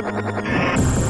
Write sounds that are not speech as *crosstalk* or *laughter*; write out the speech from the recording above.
you *laughs*